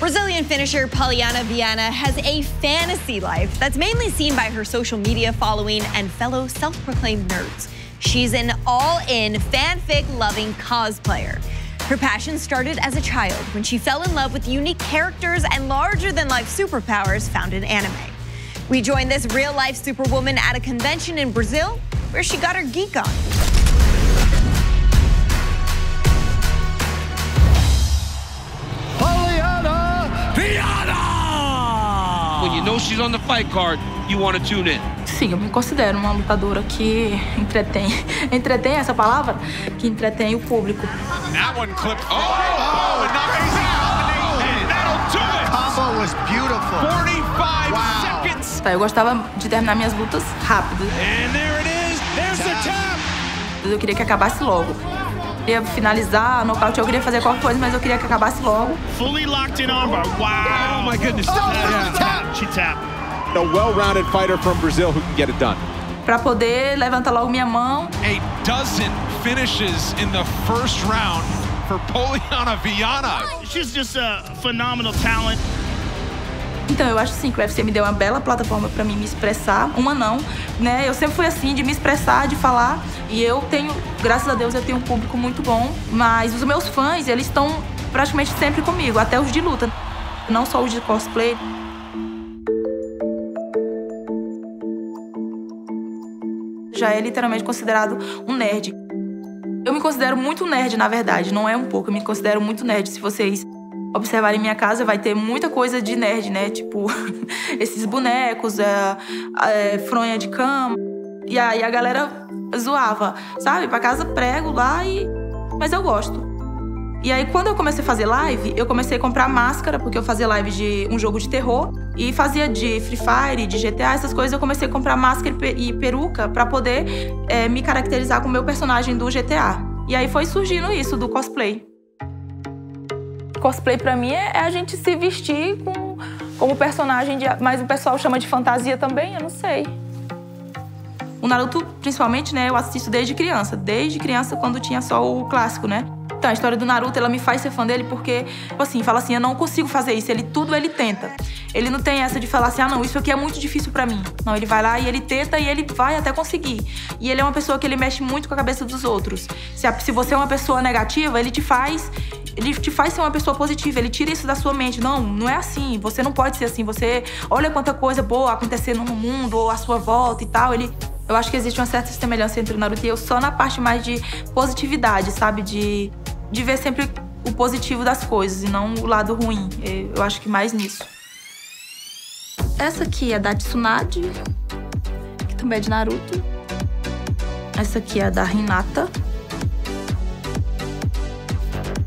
Brazilian finisher Poliana Viana has a fantasy life that's mainly seen by her social media following and fellow self-proclaimed nerds. She's an all-in fanfic-loving cosplayer. Her passion started as a child when she fell in love with unique characters and larger-than-life superpowers found in anime. We joined this real-life superwoman at a convention in Brazil where she got her geek on. When you know she's on the fight card, you want to tune in. Sim, eu me considero uma lutadora que entretém. Entretém essa palavra? Que entretém o público. That one clipped. Oh, oh, and now he's out. And that'll do it. Combo was beautiful. 45 Wow. seconds. Tá, eu gostava de terminar minhas lutas rápido. And there it is. There's the tap. Eu queria que acabasse logo. Eu queria finalizar, nocaute, eu queria fazer qualquer coisa, mas eu queria que acabasse logo. Fully locked in armbar. Wow. Oh my goodness. Yeah. Tap. She tapped. A well-rounded fighter from Brazil who can get it done. Pra poder levantar logo minha mão. A dozen finishes in the first round for Poliana Viana. She's just a phenomenal talent. Então, eu acho sim que o UFC me deu uma bela plataforma pra mim me expressar. Uma não, né? Eu sempre fui assim, de me expressar, de falar. E eu tenho, graças a Deus, eu tenho um público muito bom. Mas os meus fãs, eles estão praticamente sempre comigo, até os de luta. Não só os de cosplay. Já é literalmente considerado um nerd. Eu me considero muito nerd, na verdade, não é um pouco, eu me considero muito nerd. Se vocês observarem minha casa, vai ter muita coisa de nerd, né? Tipo, esses bonecos, é, é, fronha de cama. E aí a galera zoava, sabe? Pra casa prego lá e. Mas eu gosto. E aí, quando eu comecei a fazer live, eu comecei a comprar máscara, porque eu fazia live de um jogo de terror e fazia de Free Fire, de GTA, essas coisas. Eu comecei a comprar máscara e pe- peruca pra poder é, me caracterizar com o meu personagem do GTA. E aí foi surgindo isso do cosplay. Cosplay pra mim é é a gente se vestir com, como personagem, de, mas o pessoal chama de fantasia também, eu não sei. O Naruto, principalmente, né, eu assisto desde criança. Desde criança, quando tinha só o clássico, né? Então, a história do Naruto, ela me faz ser fã dele porque, tipo assim, fala assim, eu não consigo fazer isso. Ele tudo ele tenta. Ele não tem essa de falar assim, ah, não, isso aqui é muito difícil pra mim. Não, ele vai lá e ele tenta e ele vai até conseguir. E ele é uma pessoa que ele mexe muito com a cabeça dos outros. Se, a- se você é uma pessoa negativa, ele te faz ele te faz ser uma pessoa positiva, ele tira isso da sua mente. Não, não é assim, você não pode ser assim. Você olha quanta coisa boa acontecendo no mundo ou à sua volta e tal. Ele eu acho que existe uma certa semelhança entre o Naruto e eu só na parte mais de positividade, sabe? De, de ver sempre o positivo das coisas e não o lado ruim. É, Eu acho que mais nisso. Essa aqui é da Tsunade, que também é de Naruto. Essa aqui é da Hinata.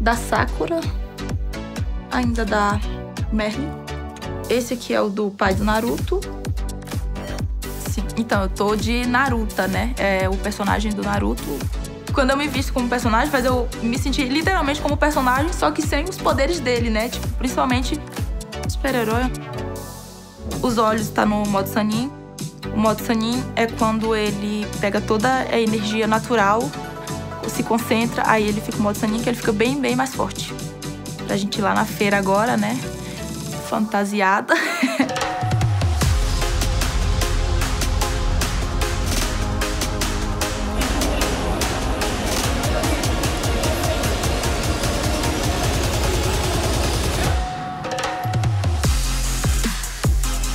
Da Sakura. Ainda da Merlin. Esse aqui é o do pai do Naruto. Sim. Então, eu tô de Naruta, né? É o personagem do Naruto. Quando eu me visto como personagem, faz eu me sentir literalmente como personagem, só que sem os poderes dele, né? Tipo, principalmente super-herói. Os olhos tá no modo Sanin. O modo Sanin é quando ele pega toda a energia natural, se concentra, aí ele fica o modo Sanin, que ele fica bem, bem mais forte. Pra gente ir lá na feira agora, né? Fantasiada.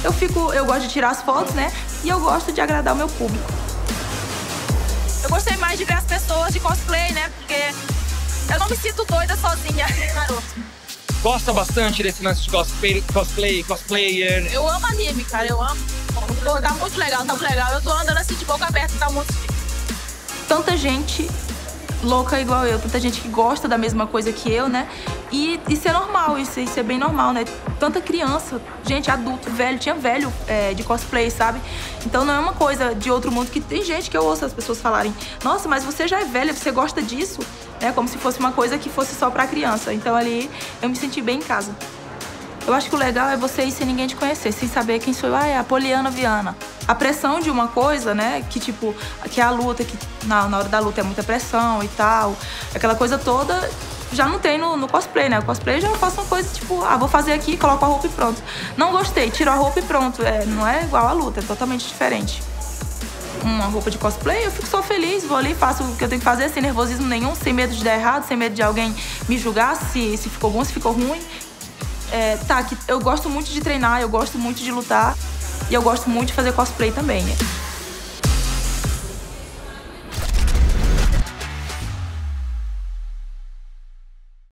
Eu fico, eu gosto de tirar as fotos, né? E eu gosto de agradar o meu público. Eu gostei mais de ver as pessoas de cosplay, né? Porque eu não me sinto doida sozinha. Garoto. gosta bastante desse lance de cosplay, cosplay, cosplayer. Eu amo anime, cara, eu amo. Tá muito legal, tá muito legal. Eu tô andando assim de boca aberta, tá muito. Tanta gente louca igual eu, tanta gente que gosta da mesma coisa que eu, né? E isso é normal, isso, isso é bem normal, né? Tanta criança, gente, adulto, velho, tinha velho é, de cosplay, sabe? Então não é uma coisa de outro mundo que tem gente que eu ouço as pessoas falarem, nossa, mas você já é velha, você gosta disso? Né? Como se fosse uma coisa que fosse só pra criança. Então ali eu me senti bem em casa. Eu acho que o legal é você ir sem ninguém te conhecer, sem saber quem sou eu. Ah, é a Poliana Viana. A pressão de uma coisa, né? Que tipo, que é a luta, que na, na hora da luta é muita pressão e tal. Aquela coisa toda já não tem no, no cosplay, né? O cosplay já faço uma coisa tipo, ah, vou fazer aqui, coloco a roupa e pronto. Não gostei, tiro a roupa e pronto. É, não é igual a luta, é totalmente diferente. Uma roupa de cosplay, eu fico só feliz, vou ali, faço o que eu tenho que fazer, sem nervosismo nenhum, sem medo de dar errado, sem medo de alguém me julgar se, se ficou bom, se ficou ruim. É, tá, que eu gosto muito de treinar, eu gosto muito de lutar e eu gosto muito de fazer cosplay também.